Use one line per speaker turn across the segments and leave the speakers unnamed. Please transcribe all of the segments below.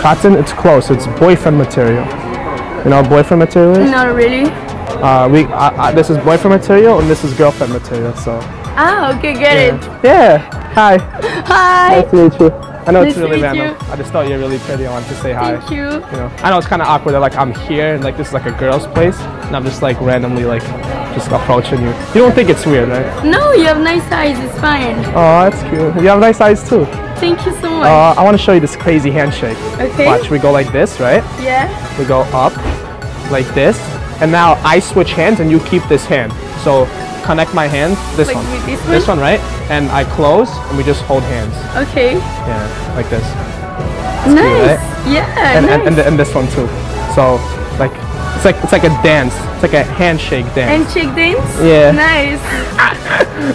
Cotton, it's close. It's boyfriend material. You know what boyfriend material is?
Not really.
Uh, we, uh, uh, this is boyfriend material and this is girlfriend material, so.
Ah, okay, get it.
Yeah. Hi.
Hi.
Nice to meet you. I know
Nice
it's really random.
you.
I just thought you're really pretty. I wanted to say hi.
Thank you.
You know, I know it's kind of awkward that like I'm here and like this is like a girl's place, and I'm just like randomly like just approaching you. You don't think it's weird, right?
No, you have nice eyes. It's fine.
Oh, that's cute. You have nice eyes too.
Thank you so much.
Uh, I want to show you this crazy handshake.
okay.
Watch, we go like this, right?
Yeah.
We go up, like this, and now I switch hands and you keep this hand. So connect my hand, this
Like
one,
this
this
one?
one, right? And I close, and we just hold hands.
Okay.
Yeah, like this.
nice.
right?
Yeah.
and,
nice.
and, and, and this one too. So like it's like it's like a dance. It's like a handshake dance.
Handshake dance.
Yeah.
Nice.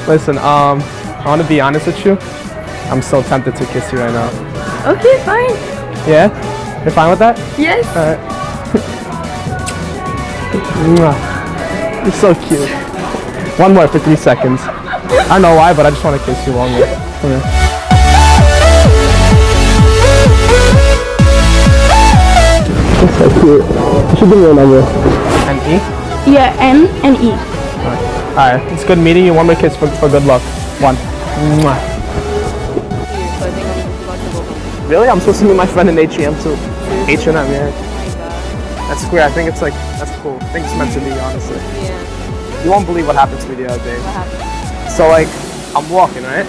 Listen, um, I want to be honest with you. I'm so tempted to kiss you right now.
Okay, fine.
Yeah, you're fine with that?
Yes.
All right. Mwah. You're so cute. One more for three seconds. I don't know why, but I just want to kiss you one more. Come here. That's so cute. You should give me a number. And E?
Yeah. N and E.
Alright, it's good meeting you. One more kiss for, for good luck. One. Mwah. Really? I'm supposed to meet my friend in H&M too. H&M, yeah. That's queer. I think it's like, that's cool. I think it's meant to be, honestly.
Yeah.
You won't believe what happened to me the other day.
What happened?
So like, I'm walking, right?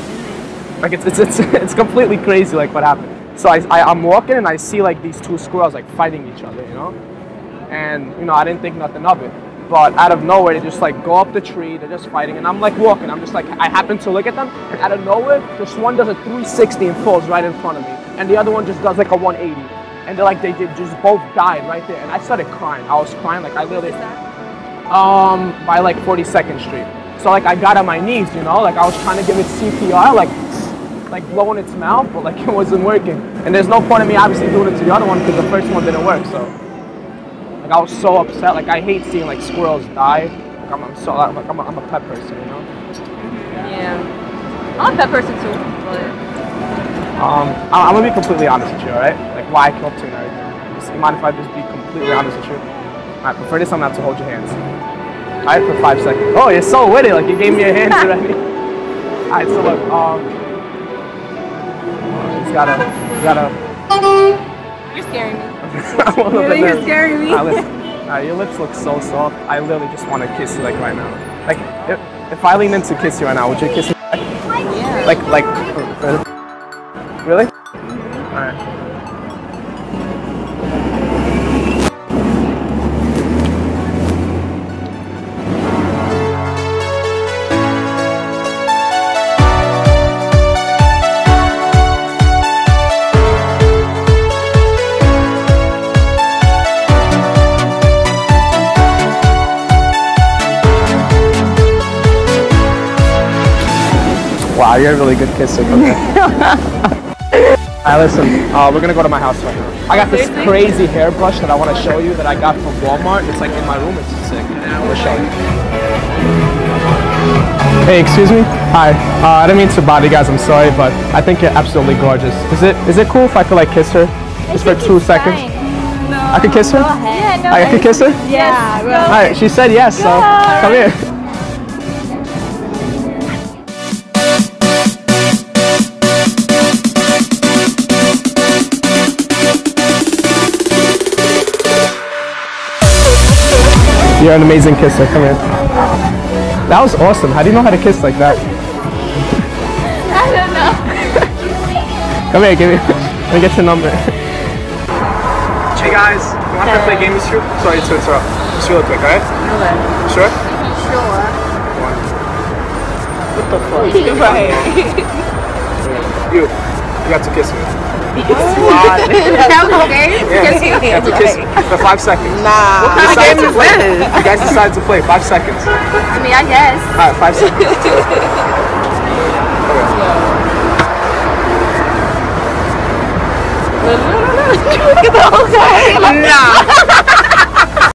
Like it's, it's, it's, it's completely crazy like what happened. So I, I, I'm walking and I see like these two squirrels like fighting each other, you know? And you know, I didn't think nothing of it. But out of nowhere, they just like go up the tree, they're just fighting, and I'm like walking. I'm just like, I happen to look at them, and out of nowhere, this one does a 360 and falls right in front of me. And the other one just does like a 180. And they're like, they did just both died right there. And I started crying. I was crying, like I literally, um, by like 42nd Street. So like I got on my knees, you know, like I was trying to give it CPR, like like blowing its mouth, but like it wasn't working. And there's no point in me obviously doing it to the other one because the first one didn't work. So like I was so upset. Like I hate seeing like squirrels die. Like I'm, I'm so like I'm a, I'm a pet person, you know.
Yeah. I'm a pet person too, but
Um, I- I'm gonna be completely honest with you, alright? Like why I killed two and everything. Just, you mind if I just be completely honest with you? Alright, prefer this I'm gonna hold your hands. Alright, for five seconds. Oh, you're so witty, like you gave me your hands already. Alright, so look, um, just gotta, you gotta.
you're scaring me.
I'm a little bit
Really, you're
nervous.
scaring me.
Alright, listen. Alright, your lips look so soft. I literally just want to kiss you like right now. Like, if, if I lean in to kiss you right now, would you kiss me?
Yeah.
Like, like, really? Alright. Wow, you're a really good kisser. Okay. Alright, listen, uh, we're gonna go to my house right now. I got this crazy hairbrush that I want to show you that I got from Walmart. It's like in my room. It's sick. I'm gonna show you. Hey, excuse me. Hi. Uh, I didn't mean to bother you guys. I'm sorry, but I think you're absolutely gorgeous. Is it is it cool if I could like kiss her just for two seconds? I could kiss her.
Yeah, no.
I could kiss her.
Yeah,
All right. She said yes, so come here. You're an amazing kisser. Come here. That was awesome. How do you know how to kiss like that?
I don't know.
Come here, give me. Let me get your number. Hey guys, you want to play a game with you? Sorry to interrupt. Just real quick, alright? Sure?
Sure.
What the fuck?
Right.
You, you got to kiss me.
that was okay.
Yeah, you have to kiss for five seconds.
Nah.
You decide to play. You guys decided to play. Five seconds.
I mean, I guess.
Alright, five seconds.
Nah.